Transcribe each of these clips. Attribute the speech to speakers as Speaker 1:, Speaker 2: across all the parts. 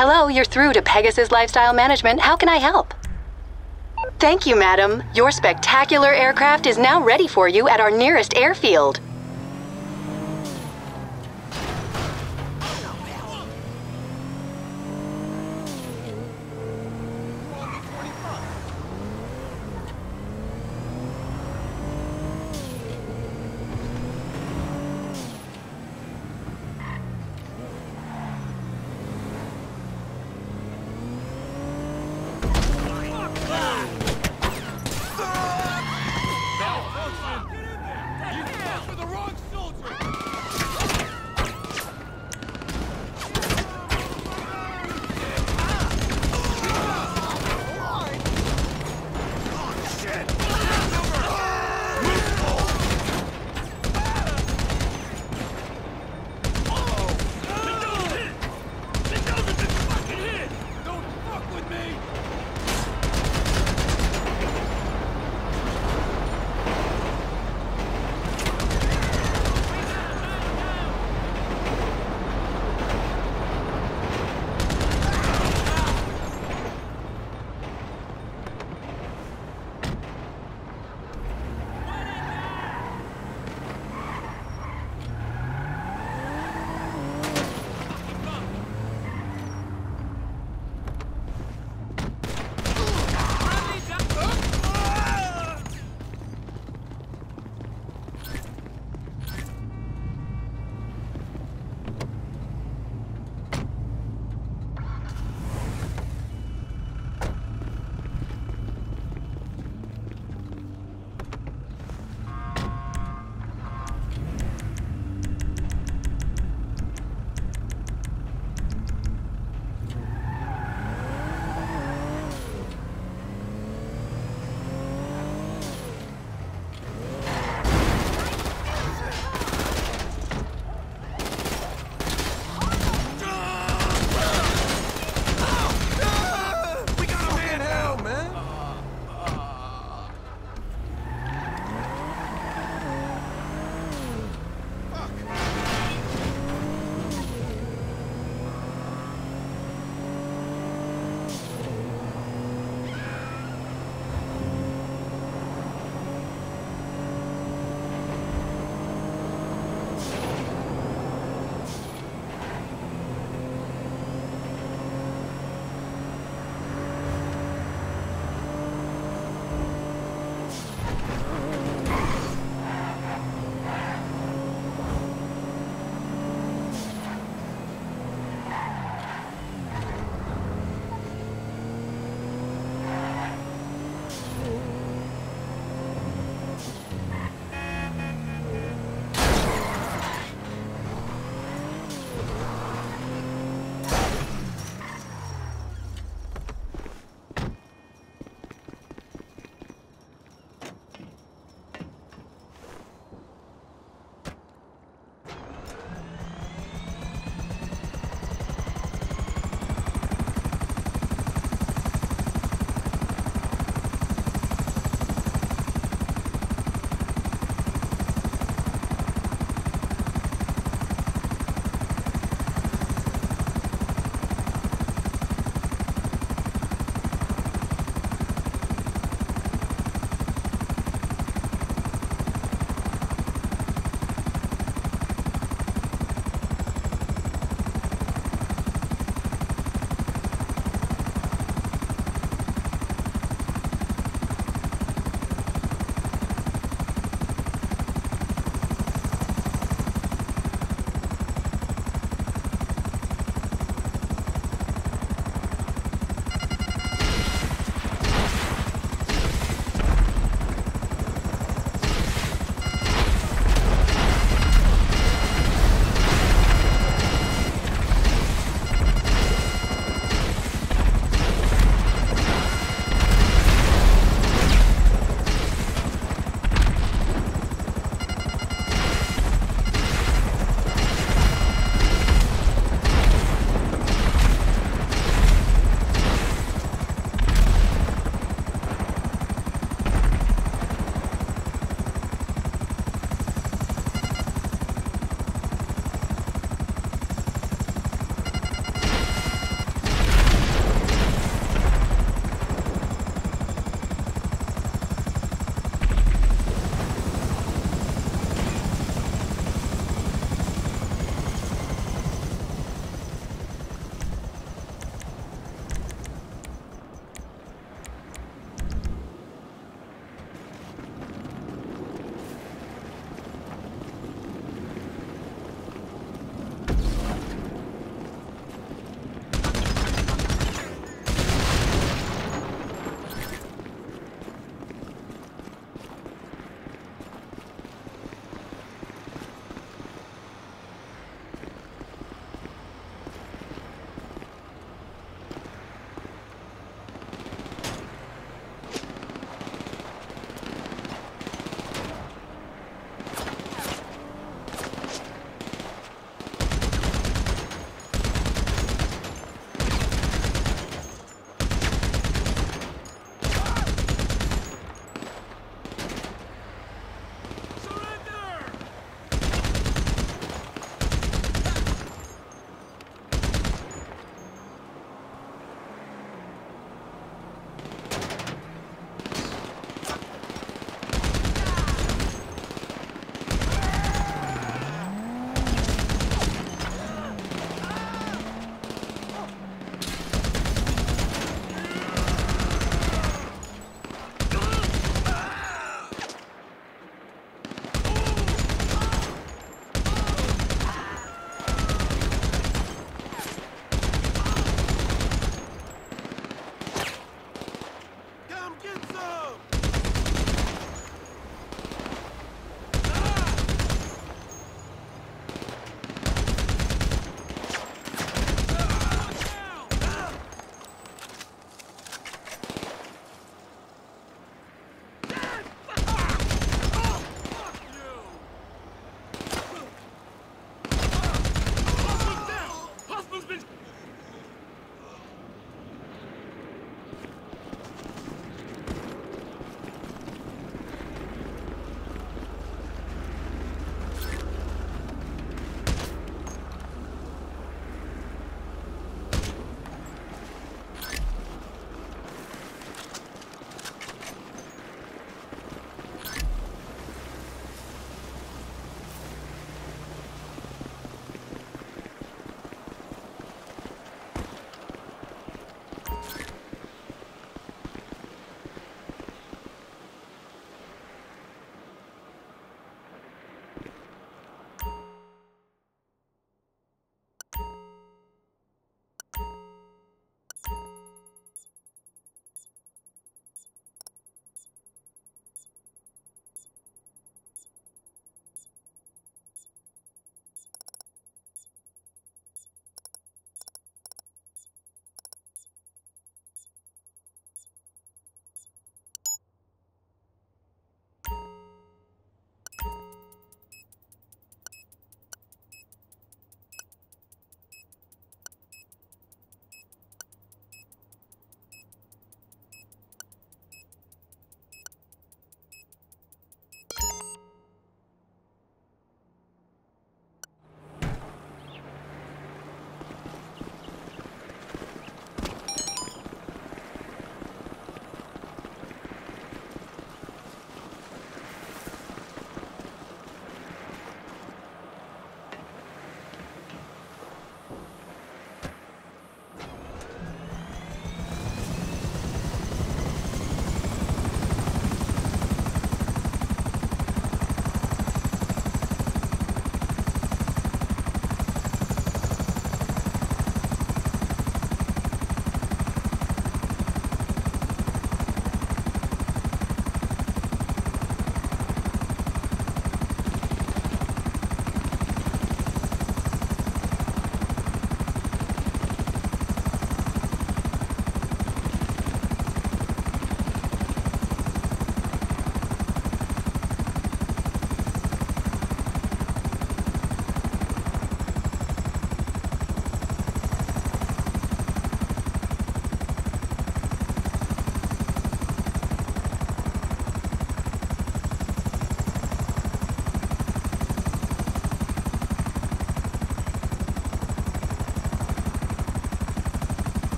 Speaker 1: Hello, you're through to Pegasus Lifestyle Management. How can I help? Thank you, madam. Your spectacular aircraft is now ready for you at our nearest airfield.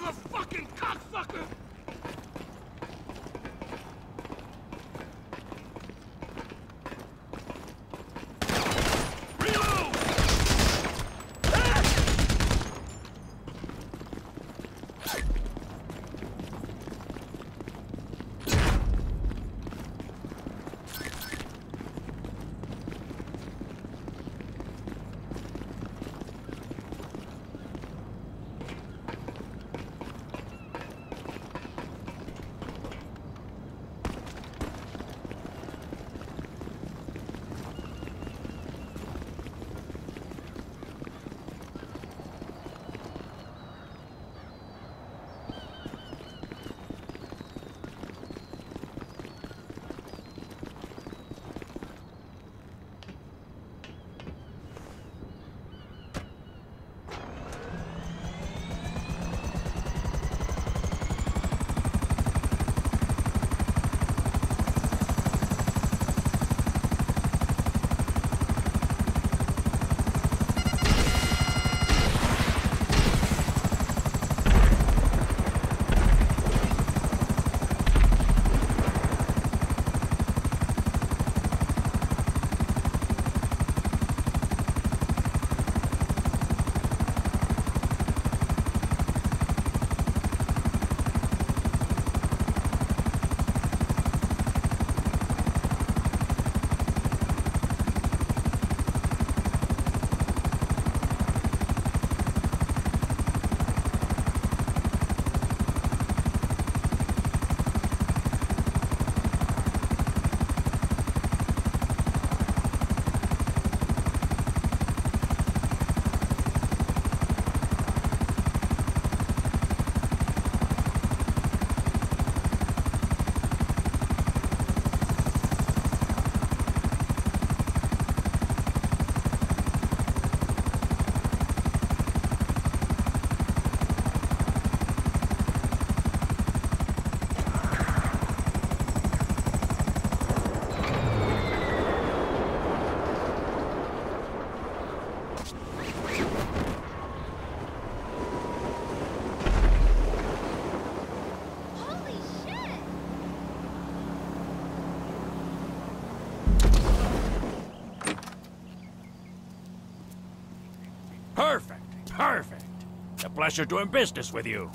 Speaker 2: Motherfucking cocksucker! Perfect. A pleasure doing business with you.